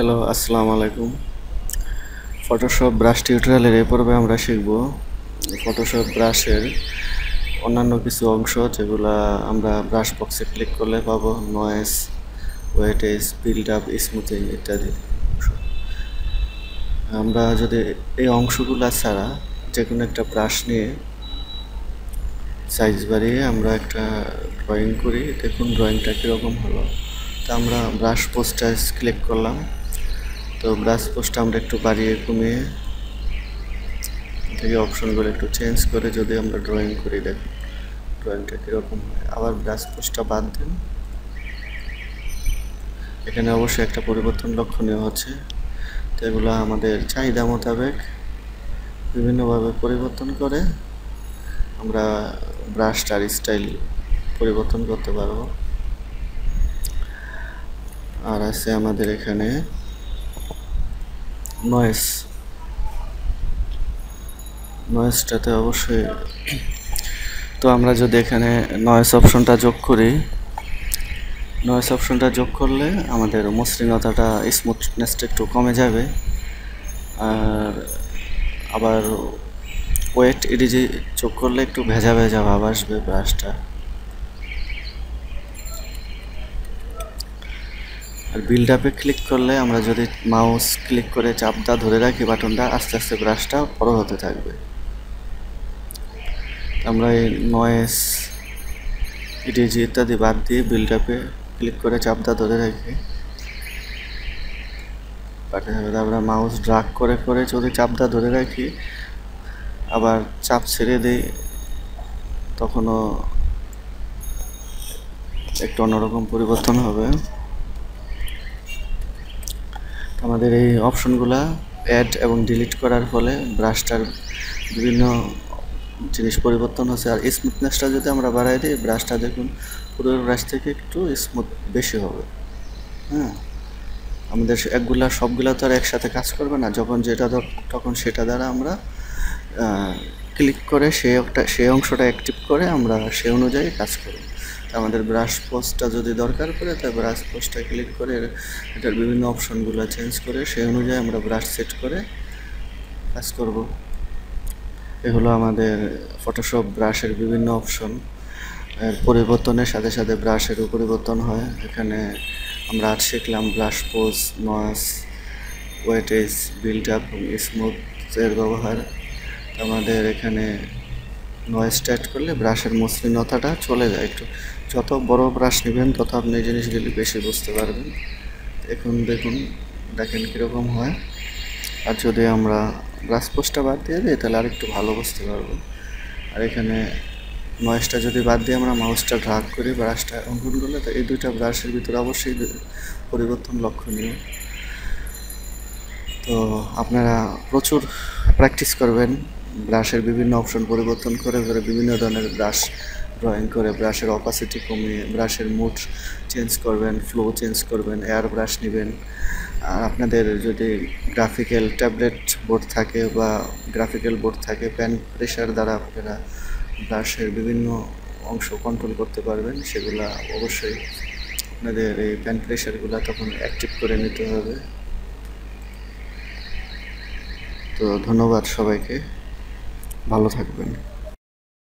Hello আসসালামু আলাইকুম। Photoshop brush টিউটোরিয়ালের এই পর্বে আমরা শিখব ফটোশপ ব্রাশের অন্যান্য কিছু অংশ যেগুলো আমরা ব্রাশ বক্সে ক্লিক করলে পাবো noise weightage build up smoothing ইত্যাদি আমরা যদি এই অংশগুলো ছাড়া যে কোনো একটা ব্রাশ নিয়ে সাইজ বাড়িয়ে আমরা একটা ড্রয়িং করি, দেখুন ড্রয়িংটা কীরকম হলো। তো আমরা ব্রাশ পোস্টটা ক্লিক করলাম। তো ব্রাশ পোস্টটা আমরা একটু বাড়িয়ে কমিয়ে থেকে অপশনগুলো একটু চেঞ্জ করে যদি আমরা ড্রয়িং করি, দেখুন ড্রয়িংটা কীরকম হয়। আবার ব্রাশ পোস্টটা বাদ দিন এখানে অবশ্যই একটা পরিবর্তন লক্ষণীয় হচ্ছে। তো এগুলো আমাদের চাহিদা মোতাবেক বিভিন্নভাবে পরিবর্তন করে আমরা ব্রাশটার স্টাইল পরিবর্তন করতে পারব। আর আছে আমাদের এখানে নয়েস নয়েসটাতে অবশ্যই। তো আমরা যদি এখানে নয়েস অপশনটা যোগ করি নয়েস অপশনটা যোগ করলে আমাদের মসৃণতাটা স্মুথনেসটা একটু কমে যাবে। আর আবার ওয়েট এডিজি যোগ করলে একটু ভেজা ভেজা ভাব আসবে ব্রাশটা আর বিল্ড আপে ক্লিক করলে আমরা যদি মাউস ক্লিক করে চাপটা ধরে রাখি বাটনটা আস্তে আস্তে ব্রাশটা বড় হতে থাকবে। আমরা এই নয়েস ইডিজি ইত্যাদি বাদ দিয়ে বিল্ড আপে ক্লিক করে চাপটা ধরে রাখি। আমরা মাউস ড্রাগ করে করে যদি চাপটা ধরে রাখি, আবার চাপ ছেড়ে দিই, তখনও একটু অন্যরকম পরিবর্তন হবে। আমাদের এই অপশনগুলা অ্যাড এবং ডিলিট করার ফলে ব্রাশটার বিভিন্ন জিনিস পরিবর্তন হচ্ছে। আর স্মুথনেসটা যদি আমরা বাড়াই দিই ব্রাশটা দেখুন, পুরো ব্রাশ থেকে একটু স্মুথ বেশি হবে। হ্যাঁ? আমাদের একগুলা, সবগুলা তো আর একসাথে কাজ করবে না। যখন যেটা তখন সেটা দ্বারা আমরা ক্লিক করে সেই একটা সেই অংশটা অ্যাক্টিভ করে আমরা সে অনুযায়ী কাজ করি আমাদের ব্রাশ পোস্টটা যদি দরকার পড়ে তাই ব্রাশ পোস্টটা ক্লিক করে এটার বিভিন্ন অপশনগুলো চেঞ্জ করে সেই অনুযায়ী আমরা ব্রাশ সেট করে কাজ করব। এগুলো আমাদের ফটোশপ ব্রাশের বিভিন্ন অপশন পরিবর্তনের সাথে সাথে ব্রাশেরও পরিবর্তন হয়। এখানে আমরা আজ শিখলাম brush pose noise weightage build up স্মুথের ব্যবহার। আমাদের এখানে নয়েজ স্টার্ট করলে ব্রাশের মসৃণতাটা চলে যায় একটু। যত বড় ব্রাশ নেবেন, তত আপনি এই জিনিসগুলি বেশি বুঝতে পারবেন। এখন দেখুন, দেখেন কীরকম হয়। আর যদি আমরা ব্রাশ পোস্টটা বাদ দিয়ে দিই, তাহলে আর একটু ভালো বুঝতে পারব। আর এখানে নয়েজটা যদি বাদ দিয়ে আমরা মাউসটা ড্রাগ করি ব্রাশটা অঙ্কন করলে, তো এই দুইটা ব্রাশের ভিতরে অবশ্যই পরিবর্তন লক্ষণীয়। তো আপনারা প্রচুর প্র্যাকটিস করবেন। ব্রাশের বিভিন্ন অপশন পরিবর্তন করে করে বিভিন্ন ধরনের ব্রাশ ড্রয়িং করে, ব্রাশের অপাসিটি কমিয়ে, ব্রাশের মুড চেঞ্জ করবেন ফ্লো চেঞ্জ করবেন এয়ার ব্রাশ নেবেন। আর আপনাদের যদি গ্রাফিক্যাল ট্যাবলেট বোর্ড থাকে বা গ্রাফিক্যাল বোর্ড থাকে প্যান প্রেশার দ্বারা আপনারা ব্রাশের বিভিন্ন অংশ কন্ট্রোল করতে পারবেন, সেগুলা অবশ্যই আপনাদের এই প্যান প্রেশারগুলো তখন অ্যাক্টিভ করে নিতে হবে। তো ধন্যবাদ সবাইকে। ভালো থাকবেন।